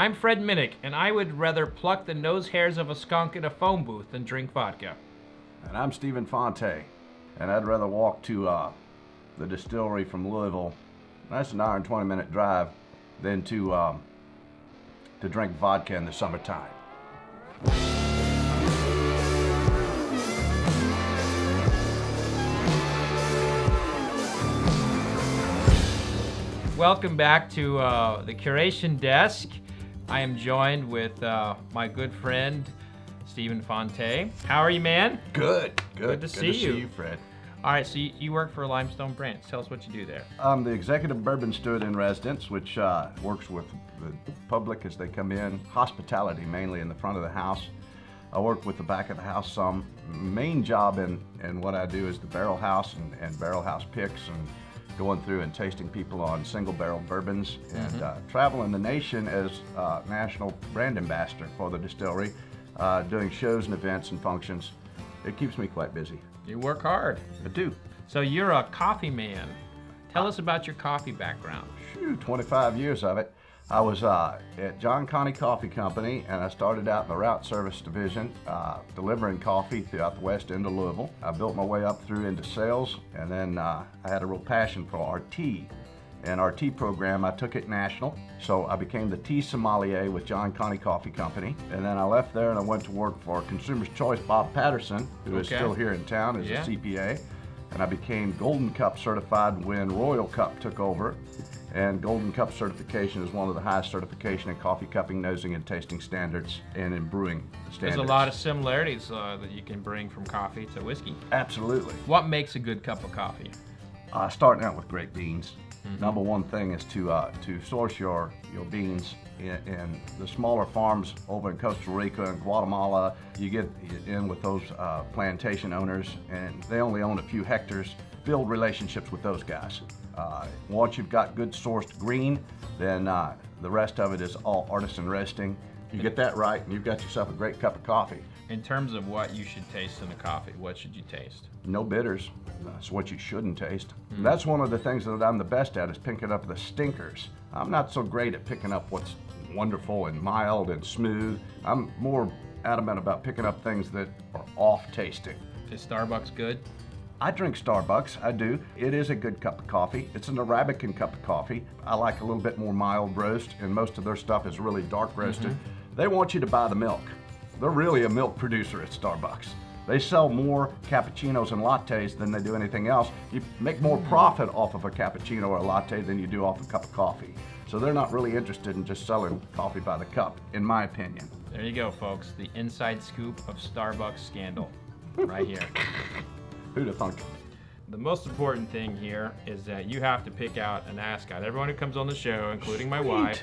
I'm Fred Minnick, and I would rather pluck the nose hairs of a skunk in a phone booth than drink vodka. And I'm Stephen Fonte, and I'd rather walk to uh, the distillery from Louisville. That's an hour and 20 minute drive than to um, to drink vodka in the summertime. Welcome back to uh, the curation desk. I am joined with uh, my good friend Stephen Fonte. How are you, man? Good, good. Good to see to you. see you, Fred. All right, so you, you work for Limestone Branch. Tell us what you do there. I'm the executive bourbon steward in residence, which uh, works with the public as they come in, hospitality mainly in the front of the house. I work with the back of the house some. Main job in, in what I do is the barrel house and, and barrel house picks and going through and tasting people on single barrel bourbons and uh, traveling the nation as uh, national brand ambassador for the distillery, uh, doing shows and events and functions. It keeps me quite busy. You work hard. I do. So you're a coffee man. Tell us about your coffee background. Phew, 25 years of it. I was uh, at John Conti Coffee Company, and I started out in the route service division, uh, delivering coffee throughout the west end of Louisville. I built my way up through into sales, and then uh, I had a real passion for our tea. And our tea program, I took it national, so I became the tea sommelier with John Conti Coffee Company. And then I left there and I went to work for Consumer's Choice Bob Patterson, who is Okay. still here in town as Yeah. a CPA. And I became Golden Cup certified when Royal Cup took over. And Golden Cup certification is one of the highest certification in coffee cupping, nosing, and tasting standards and in brewing standards. There's a lot of similarities uh, that you can bring from coffee to whiskey. Absolutely. What makes a good cup of coffee? Uh, starting out with great beans. Mm-hmm. Number one thing is to uh, to source your your beans in, in the smaller farms over in Costa Rica and Guatemala. You get in with those uh, plantation owners, and they only own a few hectares. Build relationships with those guys. Uh, once you've got good sourced green, then uh, the rest of it is all artisan roasting. You get that right, and you've got yourself a great cup of coffee. In terms of what you should taste in a coffee, what should you taste? No bitters. That's what you shouldn't taste. That's one of the things that I'm the best at is picking up the stinkers. I'm not so great at picking up what's wonderful and mild and smooth. I'm more adamant about picking up things that are off tasting. Is Starbucks good? I drink Starbucks, I do. It is a good cup of coffee. It's an Arabican cup of coffee. I like a little bit more mild roast, and most of their stuff is really dark roasted. Mm-hmm. They want you to buy the milk. They're really a milk producer at Starbucks. They sell more cappuccinos and lattes than they do anything else. You make more mm-hmm. profit off of a cappuccino or a latte than you do off a cup of coffee. So they're not really interested in just selling coffee by the cup, in my opinion. There you go, folks. The inside scoop of Starbucks scandal, right here. Who'd have thunk? The most important thing here is that you have to pick out an ascot. Everyone who comes on the show, including my Sweet. wife,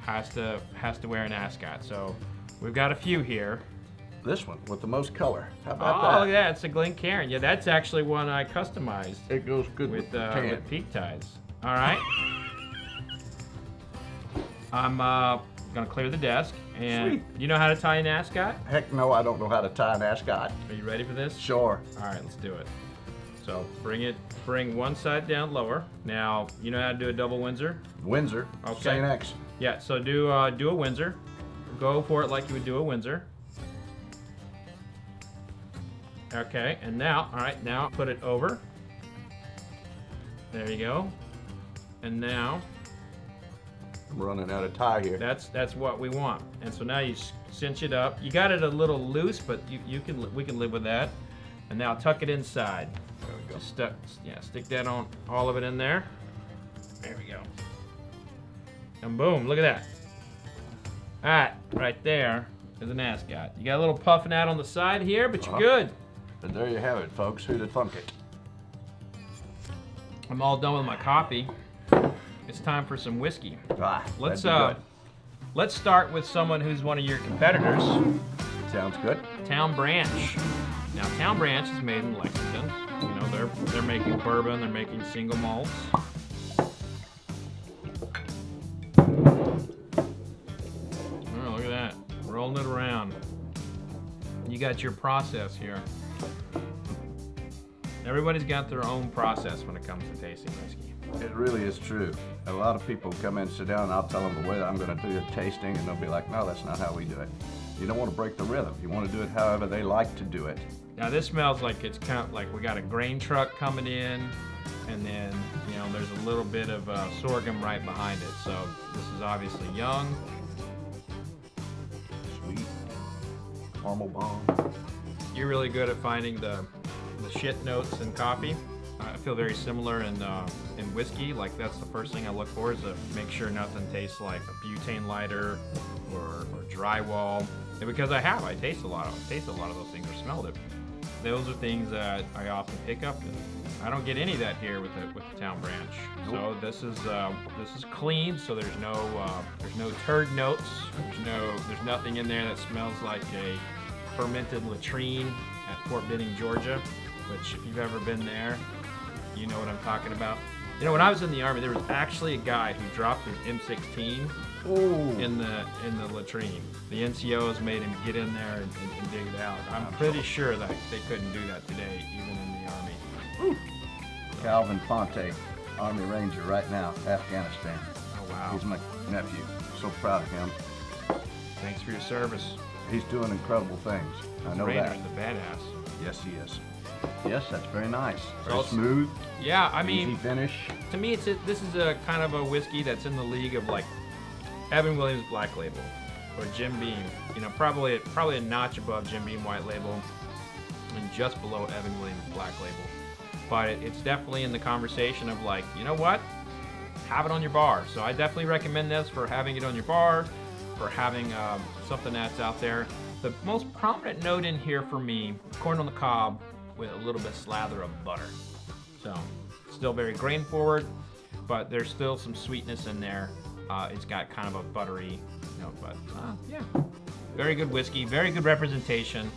has to has to wear an ascot. So we've got a few here. This one with the most color. How Oh, about that? Oh yeah. It's a Glencairn. Yeah, that's actually one I customized It goes good with, with the uh, with peak ties. All right. I'm uh, gonna clear the desk, and Sweet. you know how to tie an ascot? Heck no, I don't know how to tie an ascot. Are you ready for this? Sure. All right, let's do it. So bring it, bring one side down lower. Now you know how to do a double Windsor. Windsor. Okay. St. X. Yeah. So do uh, do a Windsor. Go for it like you would do a Windsor. Okay, and now, all right, now put it over. There you go. And now I'm running out of tie here. that's that's what we want. And so now you cinch it up. You got it a little loose, but you, you can we can live with that. And now tuck it inside. There we go. Just stuck, yeah, stick that on all of it in there. There we go. And boom, look at that. That right there is an ascot. You got a little puffing out on the side here, but you're Uh-huh. good. And there you have it, folks. Who'd have thunk it? I'm all done with my coffee. It's time for some whiskey. Ah, Let's uh, let's start with someone who's one of your competitors. Sounds good. Town Branch. Now, Town Branch is made in Lexington. You know, they're they're making bourbon, they're making single malts. Oh, look at that. Rolling it around. You got your process here. Everybody's got their own process when it comes to tasting whiskey. It really is true. A lot of people come in, sit down, and I'll tell them the way that I'm going to do the tasting, and they'll be like, no, that's not how we do it. You don't want to break the rhythm. You want to do it however they like to do it. Now this smells like it's kind of like we got a grain truck coming in, and then you know there's a little bit of uh, sorghum right behind it. So this is obviously young. Sweet caramel bomb. You're really good at finding the the shit notes in coffee. I feel very similar in uh, in whiskey. Like that's the first thing I look for is to make sure nothing tastes like a butane lighter or, or drywall. And because I have, I taste a lot of, taste a lot of those things or smelled it. Those are things that I often pick up, and I don't get any of that here with the with the town branch. So this is uh, this is clean. So there's no uh, there's no turd notes. There's no there's nothing in there that smells like a fermented latrine at Fort Benning, Georgia. Which if you've ever been there, you know what I'm talking about. You know, when I was in the army, there was actually a guy who dropped his M16 Oh, in the in the latrine. The NCOs made him get in there and, and, and dig it out. I'm pretty sure that they couldn't do that today, even in the army. Calvin Fonte, Army Ranger right now, Afghanistan. Oh wow! He's my nephew. So proud of him. Thanks for your service. He's doing incredible things. I know Raider's that. a badass. Yes, he is. Yes, that's very nice. Very Also- smooth, Yeah, I easy mean, finish. to me, it's a, this is a kind of a whiskey that's in the league of like Evan Williams Black Label or Jim Beam. You know, probably probably a notch above Jim Beam White Label and just below Evan Williams Black Label. But it, it's definitely in the conversation of like, you know what? Have it on your bar. So I definitely recommend this for having it on your bar, for having um, something that's out there. The most prominent note in here for me, corn on the cob with a little bit slather of butter. So still very grain forward, but there's still some sweetness in there. Uh, it's got kind of a buttery note, but uh, yeah, very good whiskey, very good representation,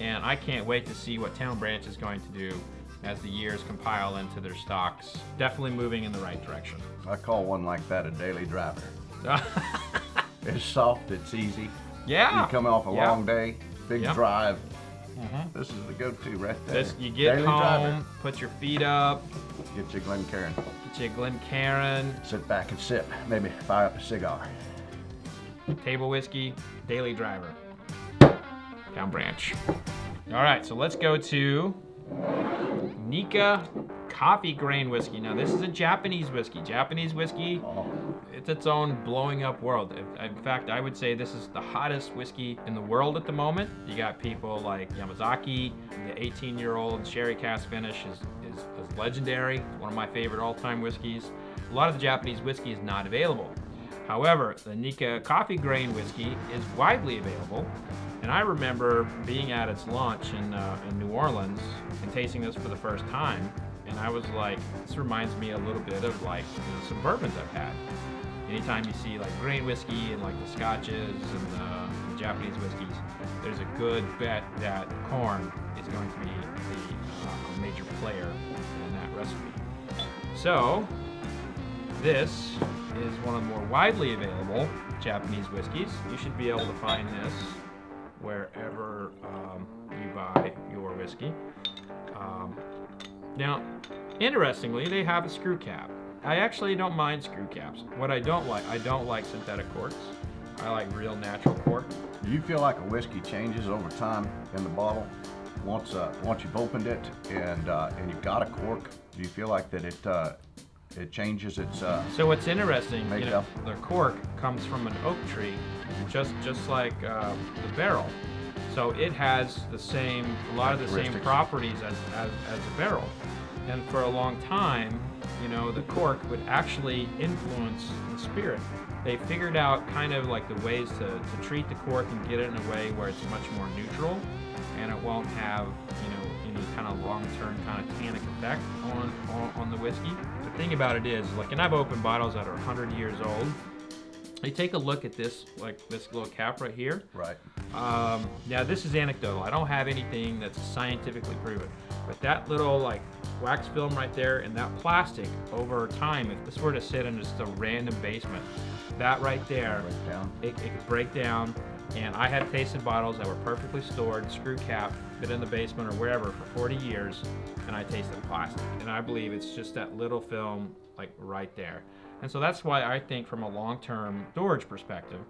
and I can't wait to see what Town Branch is going to do as the years compile into their stocks. Definitely moving in the right direction. I call one like that a daily driver. It's soft, it's easy. yeah. You come off a yeah. long day, big Yeah. drive. Mhm. This is the go-to right there. This, you get Daily home, driver. put your feet up, Get your Glencairn. get your a Glencairn, Sit back and sip. Maybe fire up a cigar. table whiskey, daily driver. Town branch. All right, so let's go to Nikka Coffey Grain whiskey. Now this is a Japanese whiskey. Japanese whiskey, Oh, it's its own blowing up world. In- In fact, I would say this is the hottest whiskey in the world at the moment. You got people like Yamazaki, the 18 year old sherry cask finish is, is, is legendary. It's one of my favorite all time whiskeys. A lot of the Japanese whiskey is not available. However, the Nikka Coffey Grain whiskey is widely available. And I remember being at its launch in, uh, in New Orleans and tasting this for the first time. And I was like, this reminds me a little bit of like you know, some bourbons I've had. Anytime you see like grain whiskey and like the scotches and the, Japanese whiskeys, there's a good bet that corn is going to be the uh, major player in that recipe. So, this is one of the more widely available Japanese whiskeys. You should be able to find this wherever um, you buy your whiskey. Um, now, interestingly, they have a screw cap. I actually don't mind screw caps. What I don't like, I don't like synthetic corks. I like real natural cork. Do you feel like a whiskey changes over time in the bottle? Once, uh, once you've opened it and uh, and you've got a cork, do you feel like that it uh, it changes its? Uh, So what's interesting, you know, the cork comes from an oak tree, just just like uh, the barrel. So it has the same, a lot of the same properties as, as, as a barrel. And for a long time, you know, the cork would actually influence the spirit. They figured out kind of like the ways to, to treat the cork and get it in a way where it's much more neutral and it won't have, you know, any kind of long-term kind of tannic effect on, on, on the whiskey. Thing about it is, like, and I've opened bottles that are 100 years old. You take a look at this, like this little cap right here. right. Um, now this is anecdotal. I don't have anything that's scientifically proven, but that little like wax film right there and that plastic over time, if this were to sit in just a random basement, that right there, Break down. it, it could break down. And I had tasted bottles that were perfectly stored, screw cap, been in the basement or wherever for 40 years, and I tasted plastic. And I believe it's just that little film, like right there. And so that's why I think from a long-term storage perspective,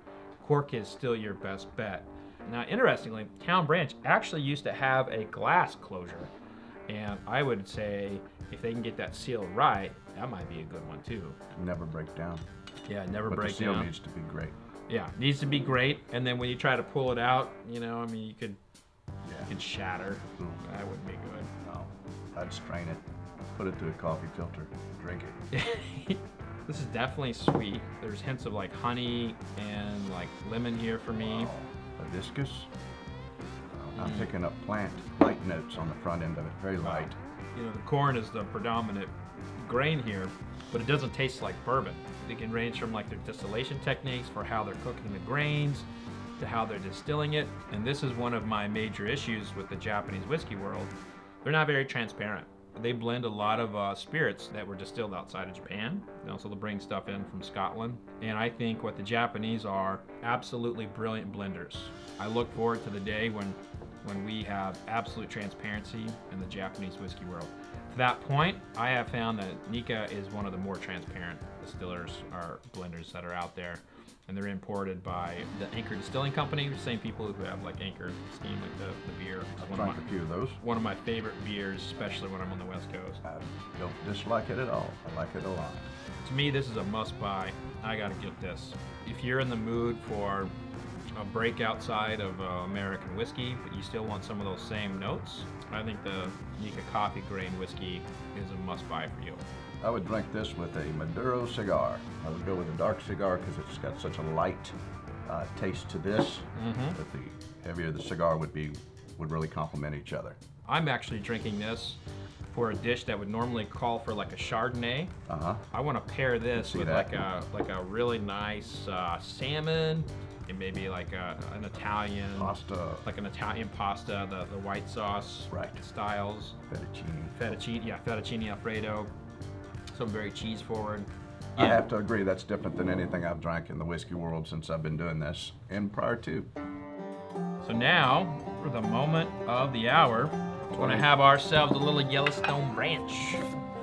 cork is still your best bet. Now, interestingly, Town Branch actually used to have a glass closure. And I would say if they can get that seal right, that might be a good one too. Never break down. Yeah, never break. But the seal down. needs to be great. Yeah, needs to be great. And then when you try to pull it out, you know, I mean, you could, Could shatter. Mm. That wouldn't be good. No. I'd strain it, put it through a coffee filter, drink it. this is definitely sweet. There's hints of like honey and like lemon here for me. Wow. Hibiscus. Wow, I'm Mm. picking up plant light notes on the front end of it, very light. You know, the corn is the predominant grain here, but it doesn't taste like bourbon. It can range from like their distillation techniques for how they're cooking the grains to how they're distilling it. And this is one of my major issues with the Japanese whiskey world. They're not very transparent. They blend a lot of uh, spirits that were distilled outside of Japan. And also, bring stuff in from Scotland. And I think what the Japanese are absolutely brilliant blenders. I look forward to the day when when we have absolute transparency in the Japanese whiskey world. To that point, I have found that Nikka is one of the more transparent distillers or blenders that are out there. And they're imported by the Anchor Distilling Company, the same people who have like Anchor Steam, like the, the beer. I've drank my, a few of those. one of my favorite beers, especially when I'm on the West Coast. I don't dislike it at all. I like it a lot. To me, this is a must buy. I gotta get this. If you're in the mood for a break outside of uh, American whiskey, but you still want some of those same notes, I think the Nikka Coffey Grain whiskey is a must buy for you. I would drink this with a Maduro cigar. I would go with a dark cigar because it's got such a light uh, taste to this Mhm. that the heavier the cigar would be would really complement each other. I'm actually drinking this for a dish that would normally call for like a Chardonnay. Uh huh. I want to pair this with that. like a like a really nice uh, salmon and maybe like a, an Italian Pasta, like an Italian pasta, the, the white sauce Right. styles. fettuccine. fettuccine, yeah, fettuccine alfredo. So very cheese forward. I um, have to agree that's different than anything I've drank in the whiskey world since I've been doing this and prior to. So now, for the moment of the hour, we're going to have ourselves a little Yellowstone branch,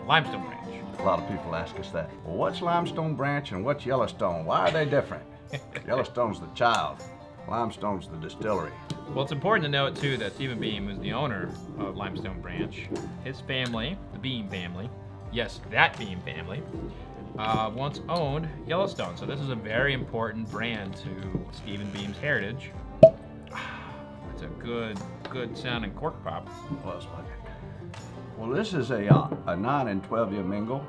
limestone branch. A lot of people ask us that. Well, what's Limestone Branch and what's Yellowstone? Why are they different? Yellowstone's the child. Limestone's the distillery. Well, it's important to note too that Stephen Beam, who's the owner of Limestone Branch, his family, the Beam family, yes, that Beam family, uh, once owned Yellowstone. So this is a very important brand to Stephen Beam's heritage. It's a good, good sounding cork pop. Well, this is a, uh, a 9 and 12 year mingle.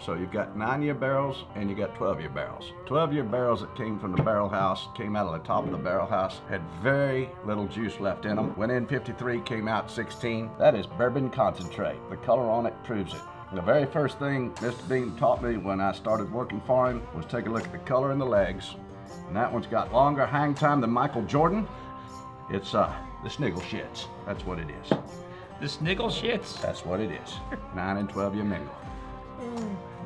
So you've got 9 year barrels and you got 12 year barrels. 12 year barrels that came from the barrel house, came out of the top of the barrel house, had very little juice left in them. Went in 53, came out 16. That is bourbon concentrate. The color on it proves it. The very first thing Mr. Beam taught me when I started working for him was take a look at the color in the legs. And that one's got longer hang time than Michael Jordan. It's uh, the sniggle shits. That's what it is. The sniggle shits. That's what it is. Nine and twelve year mingle.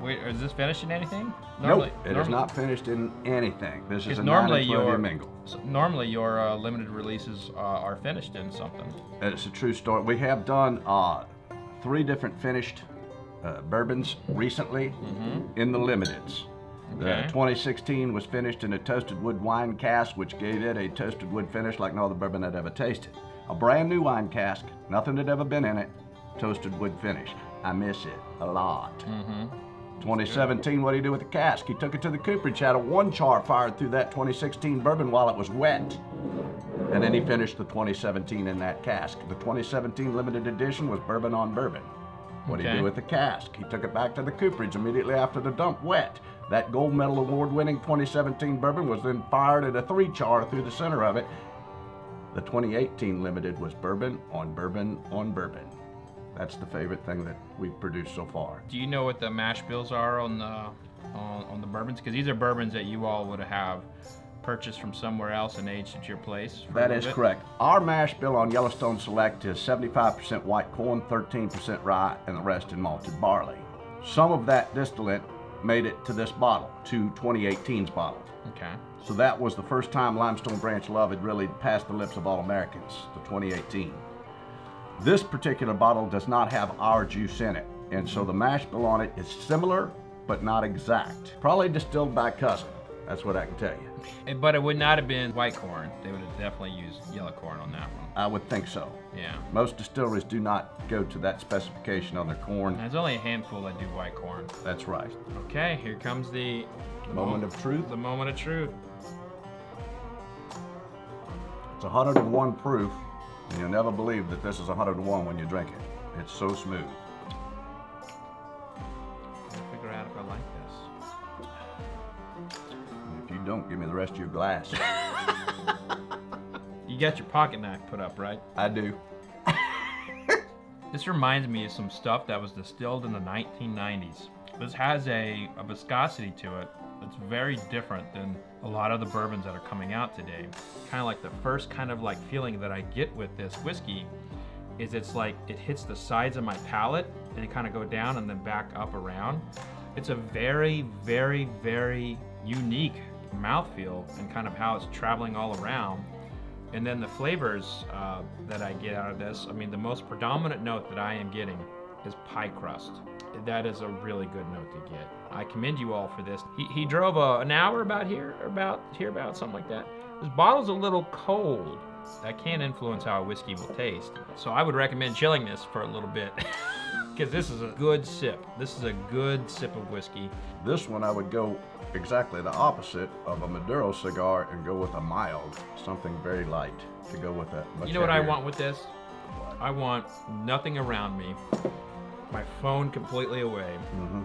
Wait, is this finished in anything? nope, it is not finished in anything. This is a normally nine and twelve year your mingle. so normally your uh, limited releases uh, are finished in something. It's a true story. We have done uh, three different finished uh, bourbons recently in the limiteds. Mm-hmm. Okay. The 2016 was finished in a toasted wood wine cask, which gave it a toasted wood finish like no other bourbon I'd ever tasted. A brand new wine cask, nothing had ever been in it, toasted wood finish. I miss it a lot. Mm-hmm. 2017, what did he do with the cask? He took it to the cooperage, had a one char fired through that 2016 bourbon while it was wet. And then he finished the 2017 in that cask. The 2017 limited edition was bourbon on bourbon. What did he do with the cask? He took it back to the cooperage immediately after the dump wet. That gold medal award winning 2017 bourbon was then fired at a three char through the center of it. The 2018 limited was bourbon on bourbon on bourbon. That's the favorite thing that we've produced so far. Do you know what the mash bills are on the on, on the bourbons? Because these are bourbons that you all would have purchased from somewhere else and aged at your place. That is bit? correct. Our mash bill on Yellowstone Select is 75% white corn, 13% rye, and the rest in malted barley. Some of that distillate made it to this bottle, to 2018's bottle. Okay. So that was the first time Limestone Branch Love had really passed the lips of all Americans, the 2018. This particular bottle does not have our juice in it, and so the mash bill on it is similar but not exact. Probably distilled by cousin. That's what I can tell you. But it would not have been white corn. They would have definitely used yellow corn on that one. I would think so. Yeah. Most distilleries do not go to that specification on their corn. There's only a handful that do white corn. That's right. Okay, here comes the, the Moment mo- of truth. The moment of truth. It's 101 proof, and you'll never believe that this is 101 when you drink it. It's so smooth. Don't, give me the rest of your glass. You got your pocket knife put up, right? I do. This reminds me of some stuff that was distilled in the 1990s. This has a, a viscosity to it that's very different than a lot of the bourbons that are coming out today. Kind of like the first kind of like feeling that I get with this whiskey is it's like it hits the sides of my palate and it kind of go down and then back up around. It's a very, very, very unique mouthfeel and kind of how it's traveling all around. And then the flavors uh, that I get out of this, I mean, the most predominant note that I am getting is pie crust. That is a really good note to get. I commend you all for this. He, he drove uh, an hour about here, about here, about something like that. This bottle's a little cold. That can influence how a whiskey will taste. So I would recommend chilling this for a little bit. Because this is a good sip. This is a good sip of whiskey. This one I would go exactly the opposite of a Maduro cigar and go with a mild, something very light to go with that. You know what I want with this? I want nothing around me. My phone completely away. Mhm.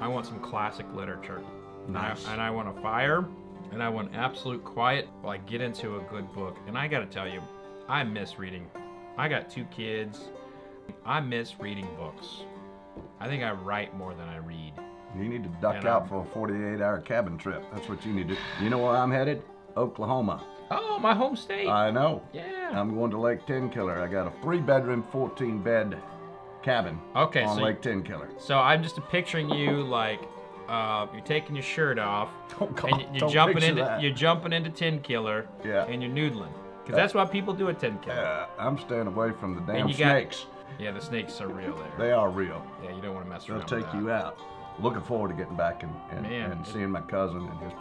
I want some classic literature. And I- Nice. And I, want a fire, and I want absolute quiet while I get into a good book. And I gotta tell you, I miss reading. I got two kids. I miss reading books. I think I write more than I read. You need to duck And, out um, for a 48 hour cabin trip. That's what you need to You know where I'm headed? Oklahoma. Oh, my home state. I know. yeah. I'm going to Lake Tenkiller. I got a three bedroom, 14 bed cabin Okay, on so- Lake Tenkiller. So I'm just picturing you like uh, you're taking your shirt off, Don't call- and you- you're jumping into that. you're jumping into Tenkiller, Yeah. and you're noodling, because that's why people do a Tenkiller. Uh, I'm staying away from the damn you got- snakes. Yeah, the snakes are real there. They are real. yeah, you don't want to mess around. They'll take you out. Looking forward to getting back and, and, Man, and seeing my cousin and his.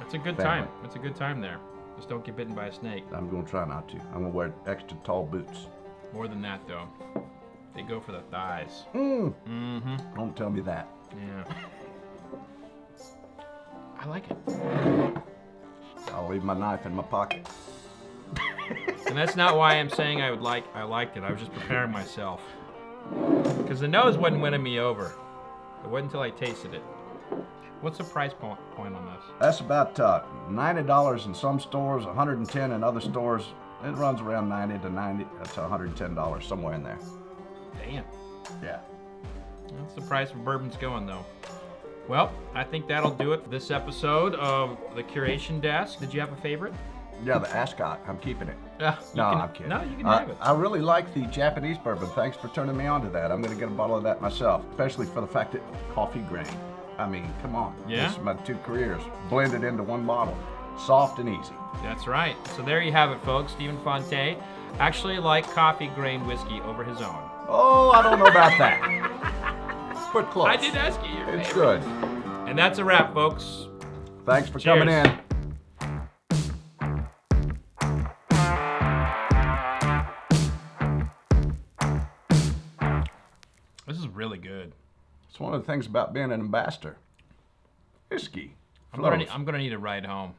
It's a good Family. time. It's a good time there. Just don't get bitten by a snake. I'm gonna try not to. I'm gonna wear extra tall boots. More than that, though, they go for the thighs. Mm, Mm-hmm. don't tell me that. Yeah. I like it. I'll leave my knife in my pocket. And that's not why I'm saying I would like I liked it. I was just preparing myself. Because the nose wasn't winning me over. It wasn't until I tasted it. What's the price point point on this? That's about uh, ninety dollars in some stores, 110 in other stores. It runs around 90 to 90 to 110 dollars somewhere in there. Damn. Yeah. That's the price of bourbon's going though. Well, I think that'll do it for this episode of the Curation Desk. Did you have a favorite? Yeah, the Ascot. I'm keeping it. Uh, No, can- I'm kidding. No, you can Uh, have it. I really like the Japanese bourbon. Thanks for turning me on to that. I'm going to get a bottle of that myself, especially for the fact that coffee grain. I mean, come on. Yeah? This is my two careers blended into one bottle. Soft and easy. That's right. So there you have it, folks. Stephen Fonte actually liked coffee grain whiskey over his own. Oh, I don't know about that. But close. I did ask you. It's favorite. good. And that's a wrap, folks. Thanks for Cheers. coming in. This is really good. It's one of the things about being an ambassador. Whiskey. I'm gonna, I'm gonna need a ride home.